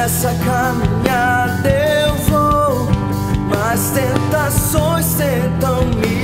Nessa caminhada eu vou, mas tentações tentam me